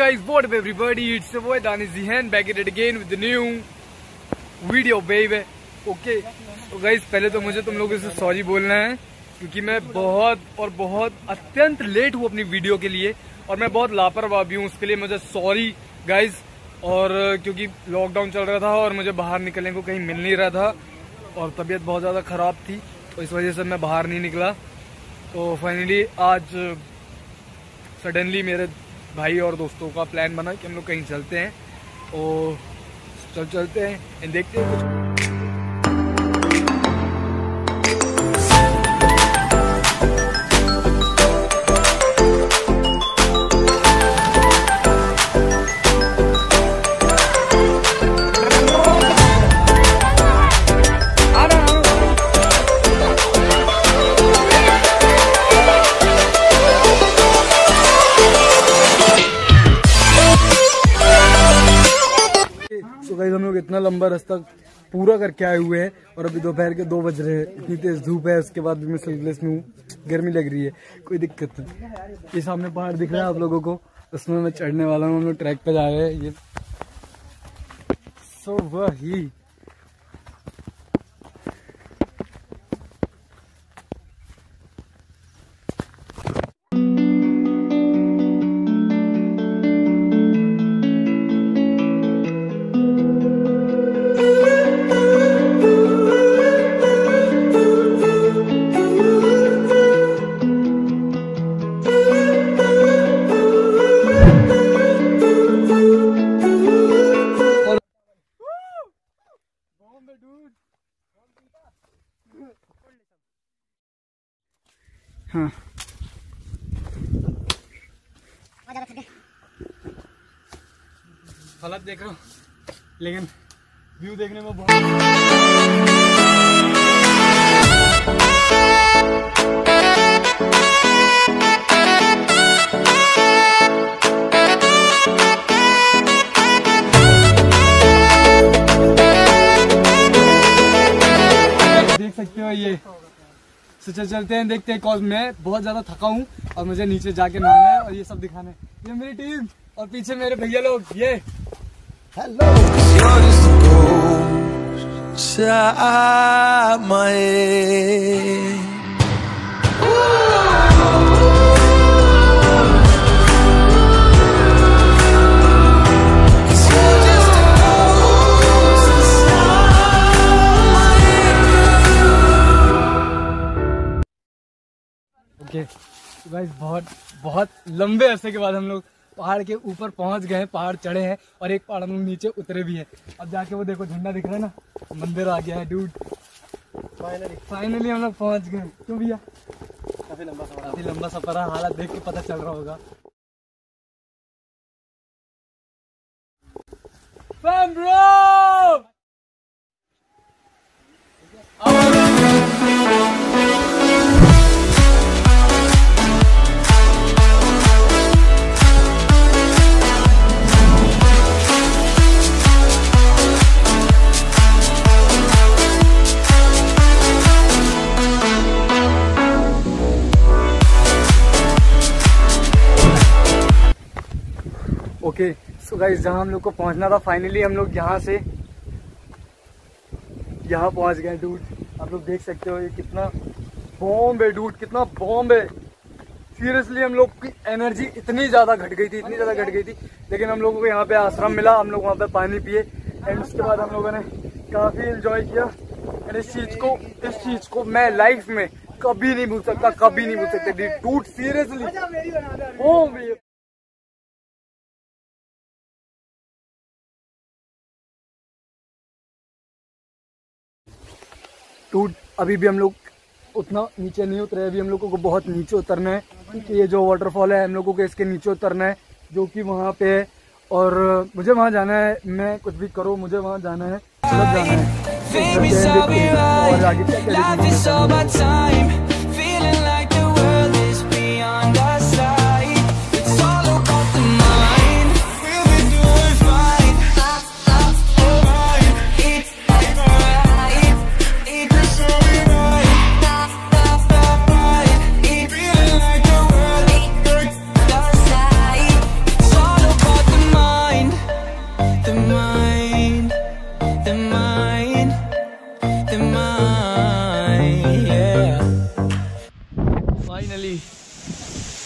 guys, what up everybody? It's your boy Danish Zihan back at it again with the new video baby. Okay. तो guys पहले तो मुझे तुम लोगों से सॉरी बोलना है क्योंकि मैं बहुत और बहुत अत्यंत लेट हूँ अपनी वीडियो के लिए और मैं बहुत लापरवाह भी हूँ उसके लिए मुझे सॉरी गाइज़ और क्योंकि लॉकडाउन चल रहा था और मुझे बाहर निकलने को कहीं मिल नहीं रहा था और तबीयत बहुत ज़्यादा ख़राब थी तो इस वजह से मैं बाहर नहीं निकला तो फाइनली आज सडनली मेरे भाई और दोस्तों का प्लान बना कि हम लोग कहीं चलते हैं और चल चलते हैं। देखते हैं कुछ इतना लंबा रास्ता पूरा करके आए हुए हैं और अभी दोपहर के दो बज रहे हैं। इतनी तेज धूप है, उसके बाद भी मैं सनग्लास में हूँ। गर्मी लग रही है, कोई दिक्कत नहीं। ये सामने पहाड़ दिख रहा है आप लोगों को। उसमें मैं चढ़ने वाला हूँ, हम लोग ट्रैक पर जा रहे हैं। ये सो वही। हाँ। हालत देख रहा हूँ लेकिन व्यू देखने में बहुत तो चल, चलते हैं, देखते हैं कॉज मैं बहुत ज़्यादा थका हूँ और मुझे नीचे जाके नहाना है और ये सब दिखाना है। ये मेरी टीम और पीछे मेरे भैया लोग, ये। हेलो ओके गाइस बहुत बहुत लंबे अरसे के बाद हम लोग पहाड़ के ऊपर पहुँच गए हैं पहाड़ चढ़े हैं और एक पहाड़ हम लोग नीचे उतरे भी हैं। अब जाके वो देखो झंडा दिख रहा है ना मंदिर आ गया है डूड फाइनली फाइनली हम लोग पहुँच गए। क्यों भैया? काफ़ी लंबा सफ़र काफ़ी लंबा सफ़र है हालत देख के पता चल रहा होगा। Fam bro! Okay so guys जहाँ हम लोग को पहुँचना था फाइनली हम लोग यहाँ से यहाँ पहुँच गए डूड आप लोग देख सकते हो ये कितना बॉम्ब है डूड कितना बॉम्ब है. सीरियसली हम लोग की एनर्जी इतनी ज़्यादा घट गई थी इतनी ज़्यादा घट गई थी. लेकिन हम लोगों को यहाँ पे आश्रम मिला हम लोग वहाँ पे पानी पिए. एंड उसके बाद हम लोगों ने काफ़ी एंजॉय किया. एंड इस चीज़ को इस चीज़ को मैं लाइफ में कभी नहीं भूल सकता कभी नहीं भूल सकता डूड सीरियसली बॉम्ब टूट अभी भी हम लोग उतना नीचे नहीं उतरे अभी हम लोगों को बहुत नीचे उतरना है। क्योंकि ये जो वाटरफॉल है हम लोगों को इसके नीचे उतरना है जो कि वहाँ पे है। और मुझे वहाँ जाना है मैं कुछ भी करो मुझे वहाँ जाना है जाना है। Famous, और आगे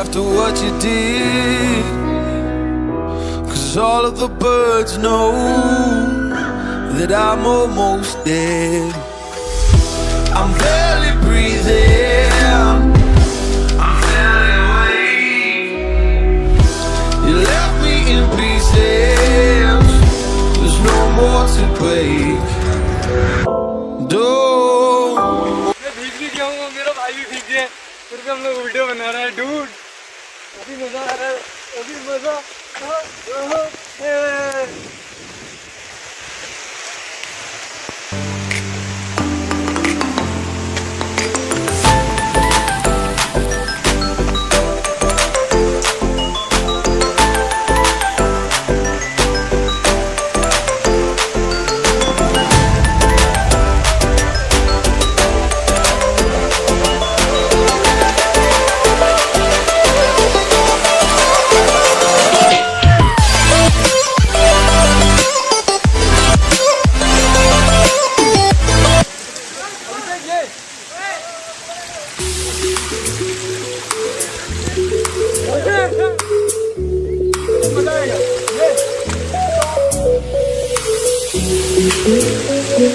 After what you did Cause all of the birds know That I'm almost dead. I'm there. लोग वीडियो बना रहे हैं डूड अभी मज़ा आ रहा है अभी मज़ा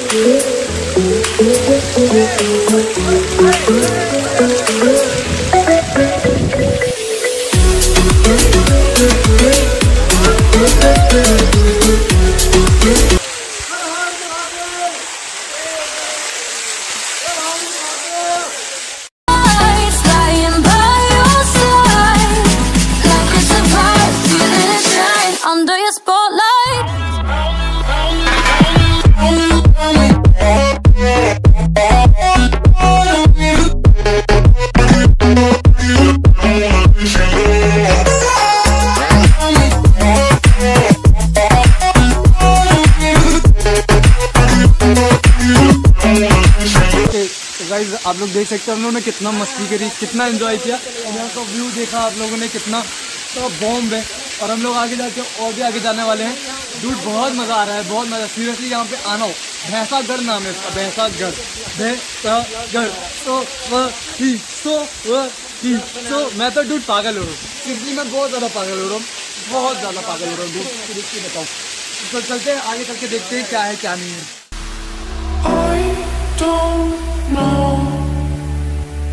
आ रहा है Flying सकते हो हम लोगों ने कितना मस्ती करी, कितना एंजॉय किया। यहाँ का व्यू देखा आप लोगों ने कितना। तो बॉम्ब है। और हम लोग आगे जाके और भी आगे जाने वाले हैं। दूर बहुत मज़ा आ रहा है, बहुत मज़ा। सीरियसली यहाँ पे आना हो। भैंसागढ़ नाम है इसका, भैंसागढ़। भैंसागढ़। तो वह सो वह सो। मैं तो दूध पागल हो रहा हूँ। सीरियसली मैं बहुत ज़्यादा पागल हो रहा हूँ। बहुत ज़्यादा पागल हो रहा हूँ सीरियसली बताऊँ। तो चलते हैं, आगे चल के देखते हैं क्या है, क्या नहीं है।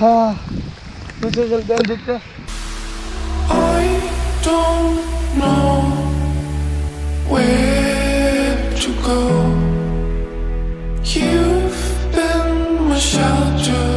हाँ तो चलते हैं देखते हैं I don't know where to go. You've been my shelter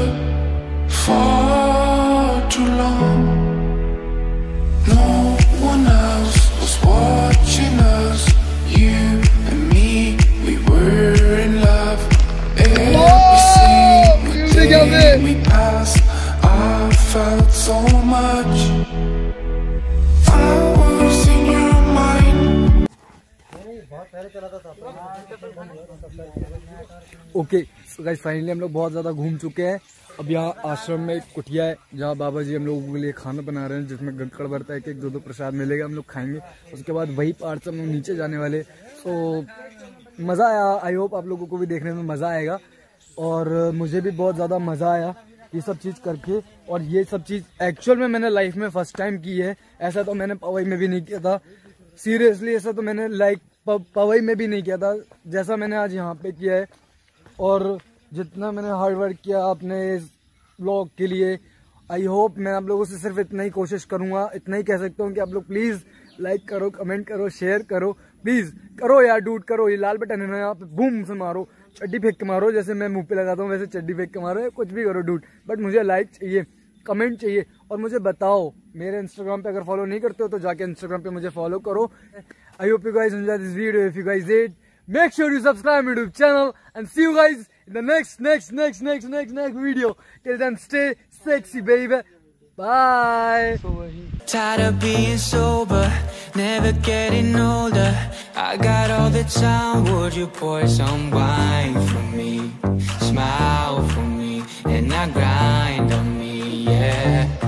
Okay guys finally हम लोग बहुत ज़्यादा घूम चुके हैं। अब यहाँ आश्रम में एक कुटिया है, जहाँ बाबा जी हम लोगों के लिए खाना बना रहे हैं, जिसमें गड़कड़ भरता है कि एक दो दो प्रसाद मिलेगा, हम लोग खाएँगे। उसके बाद वही पार्ट से हम लोग नीचे जाने वाले तो मज़ा आया। आई होप आप लोगों को भी देखने में मज़ा आएगा। और मुझे भी बहुत ज़्यादा मज़ा आया ये सब चीज़ करके। और ये सब चीज़ एक्चुअल में मैंने लाइफ में फ़र्स्ट टाइम की है। ऐसा तो मैंने पवई में भी नहीं किया था। सीरियसली ऐसा तो मैंने लाइक पवई में भी नहीं किया था, जैसा मैंने आज यहाँ पे किया है। और जितना मैंने हार्ड वर्क किया अपने इस ब्लॉग के लिए आई होप मैं आप लोगों से सिर्फ़ इतना ही कोशिश करूँगा, इतना ही कह सकता हूँ कि आप लोग प्लीज़ लाइक करो कमेंट करो शेयर करो। प्लीज़ करो यार डूट करो, ये लाल बटन है ना यहाँ पे बूम से मारो, चड्डी फेंक के मारो, जैसे मैं मुँह पे लगाता हूँ वैसे चड्डी फेंक के मारो, कुछ भी करो डूट बट मुझे लाइक चाहिए कमेंट चाहिए, और मुझे बताओ, मेरे इंस्टाग्राम पे अगर फॉलो नहीं करते हो तो जाके इंस्टाग्राम पे मुझे फॉलो करो। I hope you guys enjoyed this video. If you guys did, make sure you subscribe to YouTube channel and see you guys in the next, next, next, next, next, next video. Till then, stay sexy, baby. Bye. Tired of being sober, never getting older. I got all the time. Would you pour some wine for me? Smile for me, and I grind on me, yeah.